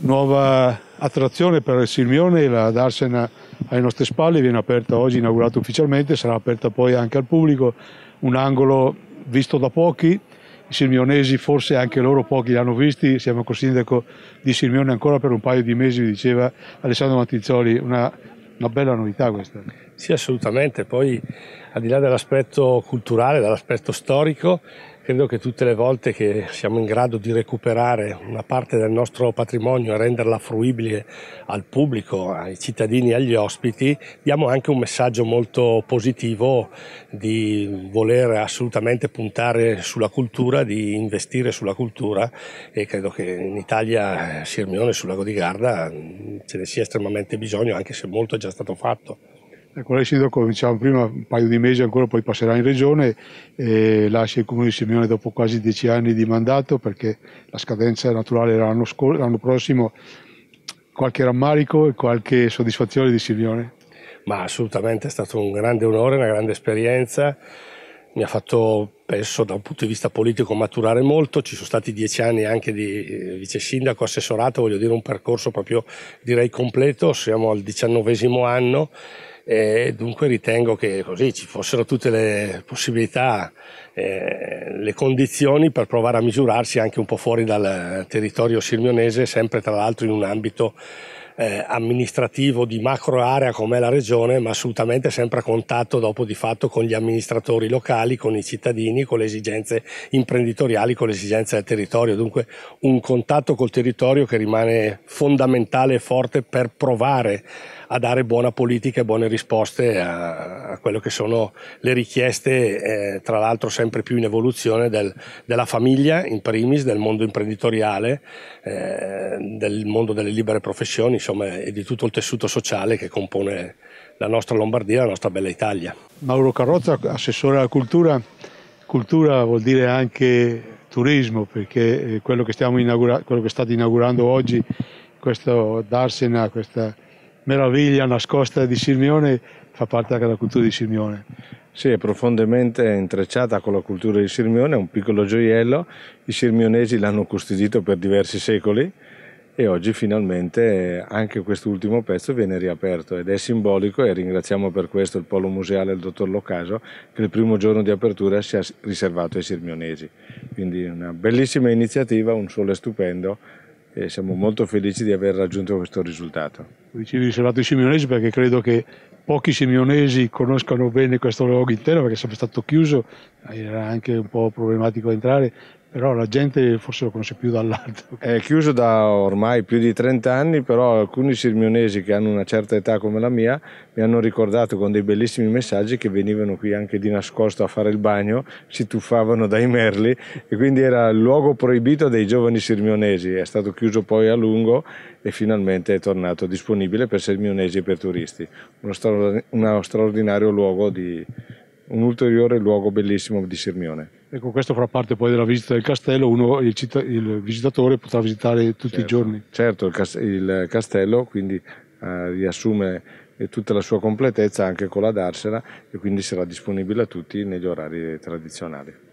nuova attrazione per il Sirmione, la Darsena alle nostre spalle, viene aperta oggi, inaugurata ufficialmente, sarà aperta poi anche al pubblico, un angolo visto da pochi, i sirmionesi forse anche loro pochi li hanno visti, siamo col sindaco di Sirmione ancora per un paio di mesi, diceva Alessandro Mattizzoli, una, una bella novità questa. Sì, assolutamente, poi al di là dell'aspetto culturale, dall'aspetto storico, Credo che tutte le volte che siamo in grado di recuperare una parte del nostro patrimonio e renderla fruibile al pubblico, ai cittadini agli ospiti, diamo anche un messaggio molto positivo di voler assolutamente puntare sulla cultura, di investire sulla cultura e credo che in Italia, Sirmione sul lago di Garda, ce ne sia estremamente bisogno, anche se molto è già stato fatto. Ecco, lei sindaco, diciamo prima, un paio di mesi ancora, poi passerà in regione e lascia il comune di Simeone dopo quasi dieci anni di mandato perché la scadenza naturale era l'anno, l'anno prossimo. Qualche rammarico e qualche soddisfazione di Simeone? Ma assolutamente è stato un grande onore, una grande esperienza. Mi ha fatto, penso, da un punto di vista politico maturare molto. Ci sono stati dieci anni anche di eh, vice sindaco, assessorato, voglio dire un percorso proprio direi completo. Siamo al diciannovesimo anno e dunque ritengo che così ci fossero tutte le possibilità, eh, le condizioni per provare a misurarsi anche un po' fuori dal territorio sirmionese, sempre tra l'altro in un ambito eh, amministrativo di macro area come la regione, ma assolutamente sempre a contatto dopo di fatto con gli amministratori locali, con i cittadini, con le esigenze imprenditoriali, con le esigenze del territorio. Dunque un contatto col territorio che rimane fondamentale e forte per provare a dare buona politica e buone risposte a, a quello che sono le richieste, eh, tra l'altro sempre più in evoluzione del, della famiglia in primis, del mondo imprenditoriale, eh, del mondo delle libere professioni, insomma, e di tutto il tessuto sociale che compone la nostra Lombardia, la nostra bella Italia. Mauro Carrozza, assessore alla cultura, cultura vuol dire anche turismo, perché eh, quello che, quello che state inaugurando oggi, questo Darsena, questa meraviglia nascosta di Sirmione fa parte anche della cultura di Sirmione. Sì, è profondamente intrecciata con la cultura di Sirmione, è un piccolo gioiello, i sirmionesi l'hanno custodito per diversi secoli e oggi finalmente anche quest'ultimo pezzo viene riaperto ed è simbolico e ringraziamo per questo il polo museale del dottor Locaso che il primo giorno di apertura sia riservato ai sirmionesi. Quindi una bellissima iniziativa, un sole stupendo e siamo molto felici di aver raggiunto questo risultato. Dicevi riservato ai simionesi perché credo che pochi simionesi conoscano bene questo luogo intero perché è sempre stato chiuso, era anche un po' problematico entrare, però la gente forse lo conosce più dall'alto. È chiuso da ormai più di 30 anni, però alcuni sirmionesi che hanno una certa età come la mia mi hanno ricordato con dei bellissimi messaggi che venivano qui anche di nascosto a fare il bagno, si tuffavano dai merli e quindi era il luogo proibito dei giovani sirmionesi, è stato chiuso poi a lungo e finalmente è tornato disponibile per sirmionesi e per turisti. Uno, straordinario luogo di, un ulteriore luogo bellissimo di Sirmione. Ecco, questo fa parte poi della visita del castello, uno, il, citt- il visitatore potrà visitare tutti certo, i giorni. Certo, il, cas- il castello quindi eh, riassume tutta la sua completezza anche con la darsena e quindi sarà disponibile a tutti negli orari tradizionali.